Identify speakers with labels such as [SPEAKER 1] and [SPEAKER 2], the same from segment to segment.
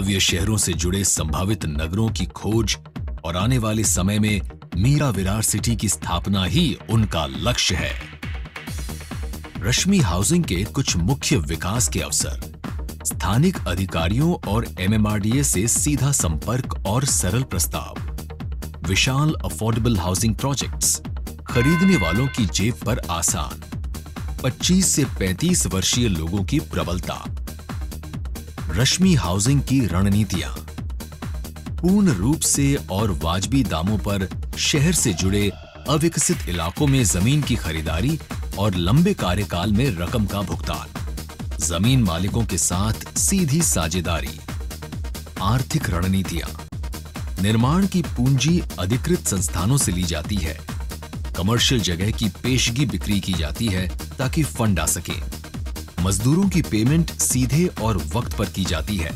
[SPEAKER 1] भव्य शहरों से जुड़े संभावित नगरों की खोज और आने वाले समय में मीरा विरार सिटी की स्थापना ही उनका लक्ष्य है। रश्मि हाउसिंग के कुछ मुख्य विकास के अवसर। स्थानिक अधिकारियों और एमएमआरडीए से सीधा संपर्क और सरल प्रस्ताव। विशाल अफोर्डेबल हाउसिंग प्रोजेक्ट्स खरीदने वालों की जेब पर आसान। 25 से 35 वर्षीय लोगों की प्रबलता। रश्मि हाउसिंग की रणनीतियाँ। पूर्ण रूप से और वाजबी दामों पर शहर से जुड़े अविकसित इलाकों में ज़मीन की खरीदारी और लंबे कार्यकाल में रकम का भुगतान। ज़मीन मालिकों के साथ सीधी साझेदारी। आर्थिक रणनीतियाँ। निर्माण की पूंजी अधिकृत संस्थानों से ली जाती है। कमर्शियल जगह की पेशगी बिक्री की जाती है ताकि फंड आ सके। मजदूरों की पेमेंट सीधे और वक्त पर की जाती है।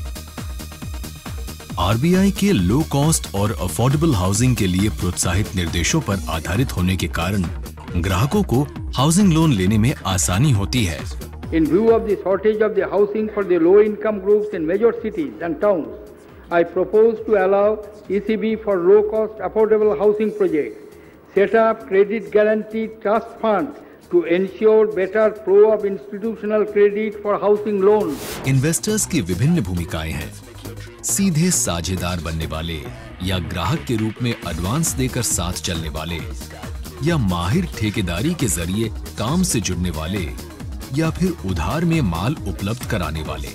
[SPEAKER 1] आरबीआई के लो कॉस्ट और अफोर्डेबल हाउसिंग के लिए प्रोत्साहित निर्देशों पर आधारित होने के कारण ग्राहकों को हाउसिंग लोन लेने में आसानी होती है।
[SPEAKER 2] In view of the of the for the low income groups in major cities and towns I propose to allow ECB for low cost affordable housing project set up credit guarantee trust fund to ensure better flow of institutional credit for housing loans.
[SPEAKER 1] Investors की विभिन्न भूमिकाएँ हैं सीधे साझेदार बनने वाले या ग्राहक के रूप में एडवांस देकर साथ चलने वाले या माहिर ठेकेदारी के ज़रिए काम से जुड़ने वाले या फिर उधार में माल उपलब्ध कराने वाले